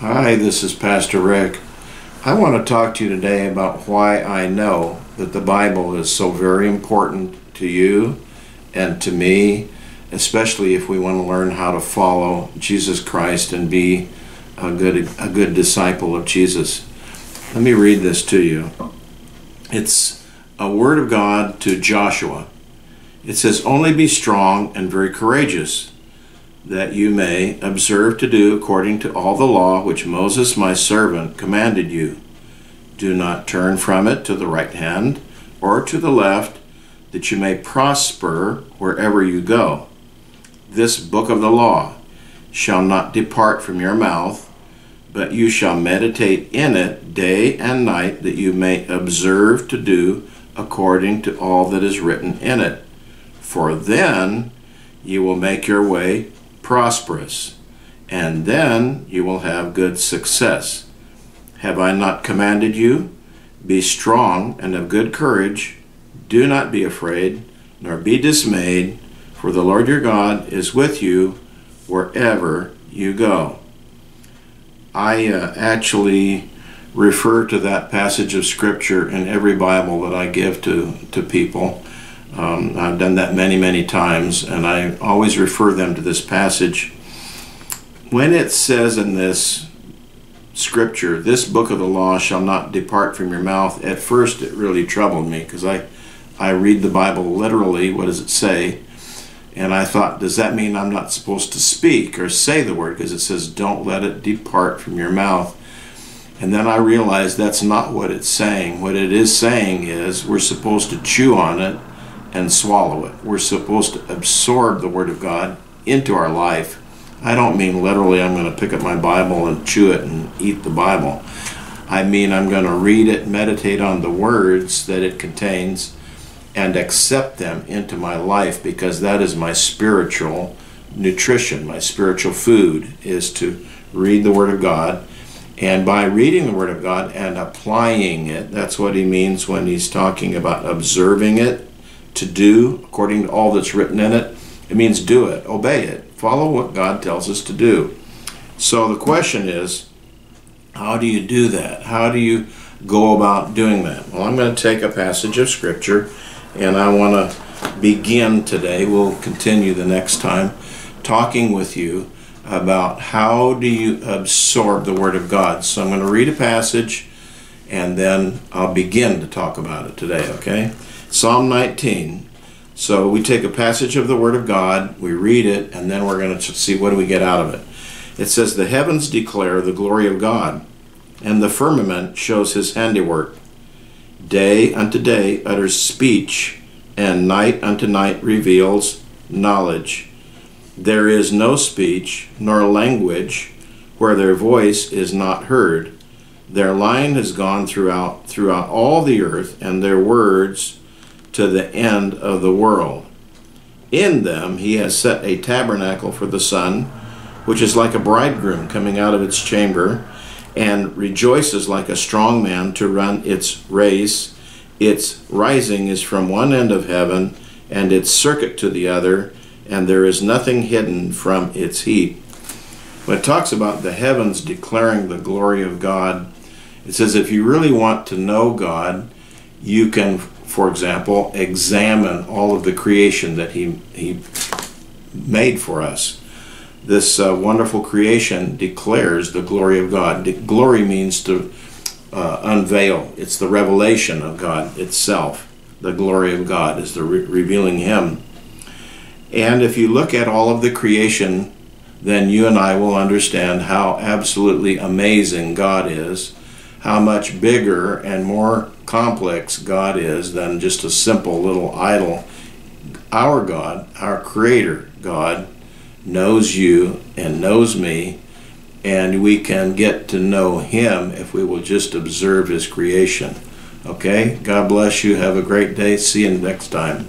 Hi, this is Pastor Rick. I want to talk to you today about why I know that the Bible is so very important to you and to me, especially if we want to learn how to follow Jesus Christ and be a good a good disciple of Jesus. Let me read this to you. It's a word of God to Joshua. It says, "Only be strong and very courageous." That you may observe to do according to all the law which Moses my servant commanded you. Do not turn from it to the right hand or to the left, that you may prosper wherever you go. This book of the law shall not depart from your mouth, but you shall meditate in it day and night, that you may observe to do according to all that is written in it. For then you will make your way prosperous, and then you will have good success. Have I not commanded you? Be strong and of good courage. Do not be afraid, nor be dismayed, for the Lord your God is with you wherever you go. I uh, actually refer to that passage of Scripture in every Bible that I give to, to people. Um, I've done that many, many times, and I always refer them to this passage. When it says in this scripture, this book of the law shall not depart from your mouth, at first it really troubled me because I, I read the Bible literally. What does it say? And I thought, does that mean I'm not supposed to speak or say the word? Because it says, don't let it depart from your mouth. And then I realized that's not what it's saying. What it is saying is we're supposed to chew on it and swallow it. We're supposed to absorb the Word of God into our life. I don't mean literally I'm going to pick up my Bible and chew it and eat the Bible. I mean I'm going to read it, meditate on the words that it contains, and accept them into my life because that is my spiritual nutrition, my spiritual food is to read the Word of God. And by reading the Word of God and applying it, that's what he means when he's talking about observing it to do according to all that's written in it. It means do it, obey it, follow what God tells us to do. So the question is, how do you do that? How do you go about doing that? Well, I'm going to take a passage of Scripture and I want to begin today. We'll continue the next time talking with you about how do you absorb the Word of God. So I'm going to read a passage and then I'll begin to talk about it today, okay? Psalm 19. So we take a passage of the Word of God, we read it, and then we're going to see what do we get out of it. It says, The heavens declare the glory of God, and the firmament shows his handiwork. Day unto day utters speech, and night unto night reveals knowledge. There is no speech nor language where their voice is not heard. Their line has gone throughout throughout all the earth, and their words to the end of the world. In them he has set a tabernacle for the sun, which is like a bridegroom coming out of its chamber, and rejoices like a strong man to run its race. Its rising is from one end of heaven, and its circuit to the other, and there is nothing hidden from its heat. When it talks about the heavens declaring the glory of God, it says if you really want to know God, you can for example, examine all of the creation that he, he made for us. This uh, wonderful creation declares the glory of God. De glory means to uh, unveil, it's the revelation of God itself. The glory of God is the re revealing Him. And if you look at all of the creation, then you and I will understand how absolutely amazing God is, how much bigger and more complex God is than just a simple little idol. Our God, our Creator God, knows you and knows me, and we can get to know Him if we will just observe His creation. Okay? God bless you. Have a great day. See you next time.